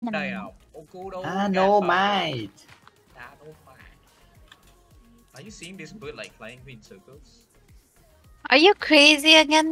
Đây Are you seeing this bird like flying in circles? Are you crazy again?